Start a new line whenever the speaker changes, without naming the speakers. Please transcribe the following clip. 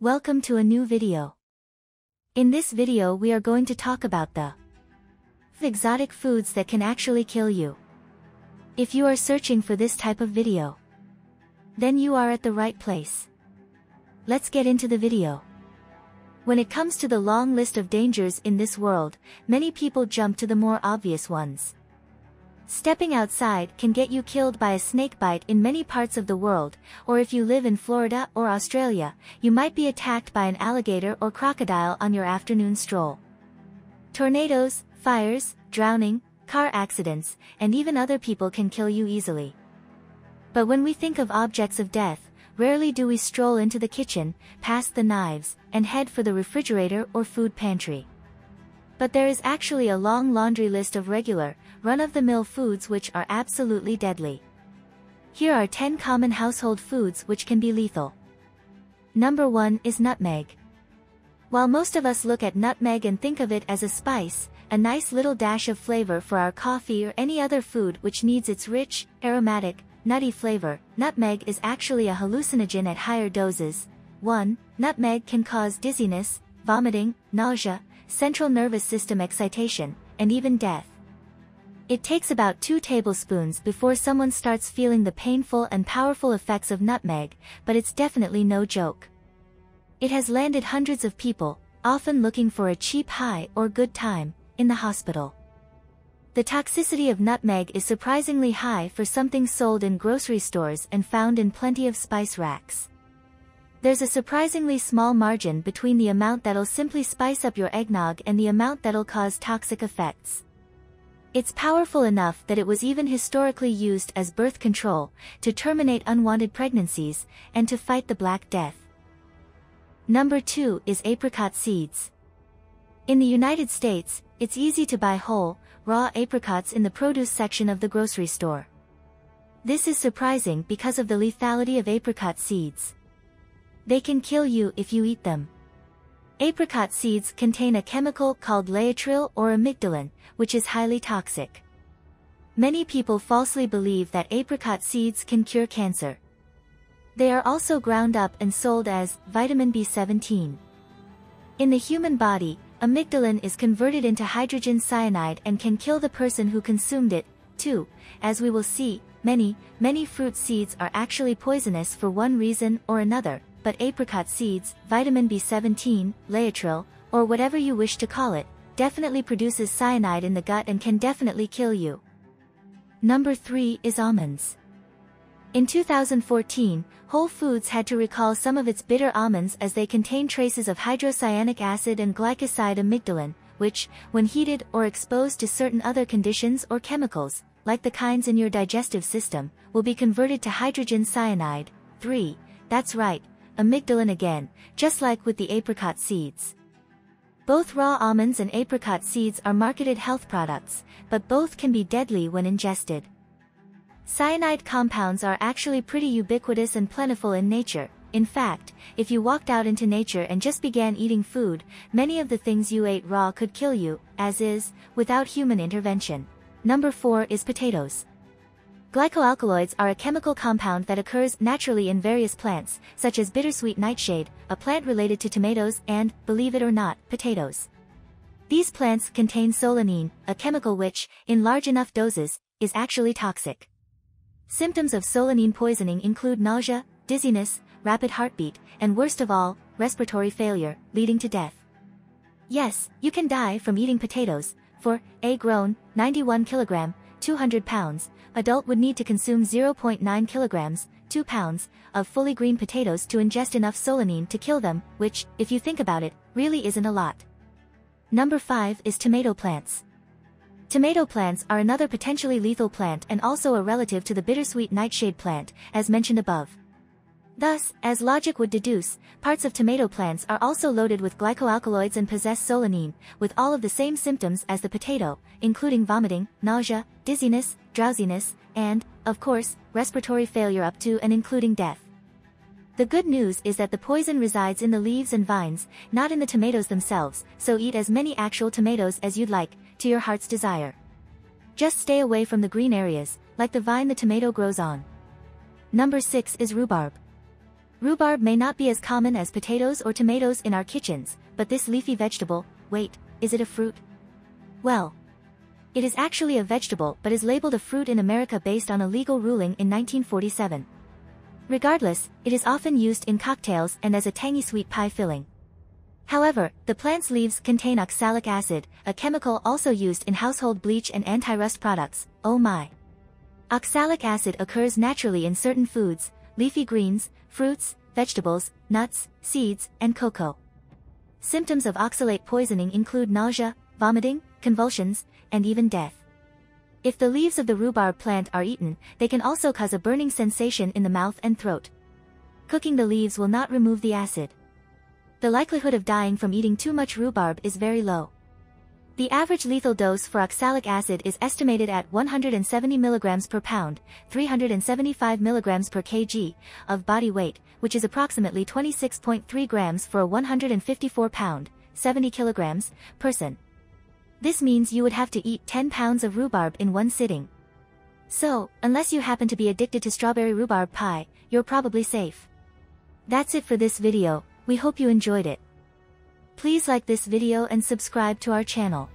Welcome to a new video. In this video we are going to talk about the exotic foods that can actually kill you. If you are searching for this type of video, then you are at the right place. Let's get into the video. When it comes to the long list of dangers in this world, many people jump to the more obvious ones. Stepping outside can get you killed by a snakebite in many parts of the world, or if you live in Florida or Australia, you might be attacked by an alligator or crocodile on your afternoon stroll. Tornadoes, fires, drowning, car accidents, and even other people can kill you easily. But when we think of objects of death, rarely do we stroll into the kitchen, past the knives, and head for the refrigerator or food pantry. But there is actually a long laundry list of regular, run-of-the-mill foods which are absolutely deadly. Here are 10 common household foods which can be lethal. Number 1 is nutmeg. While most of us look at nutmeg and think of it as a spice, a nice little dash of flavor for our coffee or any other food which needs its rich, aromatic, nutty flavor, nutmeg is actually a hallucinogen at higher doses. 1. Nutmeg can cause dizziness, vomiting, nausea, central nervous system excitation, and even death. It takes about 2 tablespoons before someone starts feeling the painful and powerful effects of nutmeg, but it's definitely no joke. It has landed hundreds of people, often looking for a cheap high or good time, in the hospital. The toxicity of nutmeg is surprisingly high for something sold in grocery stores and found in plenty of spice racks. There's a surprisingly small margin between the amount that'll simply spice up your eggnog and the amount that'll cause toxic effects. It's powerful enough that it was even historically used as birth control, to terminate unwanted pregnancies, and to fight the Black Death. Number 2 is apricot seeds. In the United States, it's easy to buy whole, raw apricots in the produce section of the grocery store. This is surprising because of the lethality of apricot seeds. They can kill you if you eat them. Apricot seeds contain a chemical called laetrile or amygdalin, which is highly toxic. Many people falsely believe that apricot seeds can cure cancer. They are also ground up and sold as vitamin B17. In the human body, amygdalin is converted into hydrogen cyanide and can kill the person who consumed it, too. As we will see, many, many fruit seeds are actually poisonous for one reason or another, but apricot seeds, vitamin B17, laetrile, or whatever you wish to call it, definitely produces cyanide in the gut and can definitely kill you. Number 3 is almonds. In 2014, Whole Foods had to recall some of its bitter almonds as they contain traces of hydrocyanic acid and glycoside amygdalin, which, when heated or exposed to certain other conditions or chemicals, like the kinds in your digestive system, will be converted to hydrogen cyanide. 3. That's right, amygdalin again, just like with the apricot seeds. Both raw almonds and apricot seeds are marketed health products, but both can be deadly when ingested. Cyanide compounds are actually pretty ubiquitous and plentiful in nature. In fact, if you walked out into nature and just began eating food, many of the things you ate raw could kill you, as is, without human intervention. Number 4 is potatoes. Glycoalkaloids are a chemical compound that occurs naturally in various plants, such as bittersweet nightshade, a plant related to tomatoes and, believe it or not, potatoes. These plants contain solanine, a chemical which, in large enough doses, is actually toxic. Symptoms of solanine poisoning include nausea, dizziness, rapid heartbeat, and worst of all, respiratory failure, leading to death. Yes, you can die from eating potatoes, for, a grown, 91 kilogram, 200 pounds, adult would need to consume 0.9 kilograms, 2 pounds, of fully green potatoes to ingest enough solanine to kill them, which, if you think about it, really isn't a lot. Number 5 is tomato plants. Tomato plants are another potentially lethal plant and also a relative to the bittersweet nightshade plant, as mentioned above. Thus, as logic would deduce, parts of tomato plants are also loaded with glycoalkaloids and possess solanine, with all of the same symptoms as the potato, including vomiting, nausea, dizziness, drowsiness, and, of course, respiratory failure up to and including death. The good news is that the poison resides in the leaves and vines, not in the tomatoes themselves, so eat as many actual tomatoes as you'd like, to your heart's desire. Just stay away from the green areas, like the vine the tomato grows on. Number 6 is rhubarb. Rhubarb may not be as common as potatoes or tomatoes in our kitchens, but this leafy vegetable, wait, is it a fruit? Well, it is actually a vegetable but is labeled a fruit in America based on a legal ruling in 1947. Regardless, it is often used in cocktails and as a tangy sweet pie filling. However, the plant's leaves contain oxalic acid, a chemical also used in household bleach and anti-rust products, oh my. Oxalic acid occurs naturally in certain foods, leafy greens, fruits, vegetables, nuts, seeds, and cocoa. Symptoms of oxalate poisoning include nausea, vomiting, convulsions, and even death. If the leaves of the rhubarb plant are eaten, they can also cause a burning sensation in the mouth and throat. Cooking the leaves will not remove the acid. The likelihood of dying from eating too much rhubarb is very low. The average lethal dose for oxalic acid is estimated at 170 mg per pound, 375 mg per kg, of body weight, which is approximately 26.3 grams for a 154 pound, 70 kilograms, person. This means you would have to eat 10 pounds of rhubarb in one sitting. So, unless you happen to be addicted to strawberry rhubarb pie, you're probably safe. That's it for this video, we hope you enjoyed it. Please like this video and subscribe to our channel.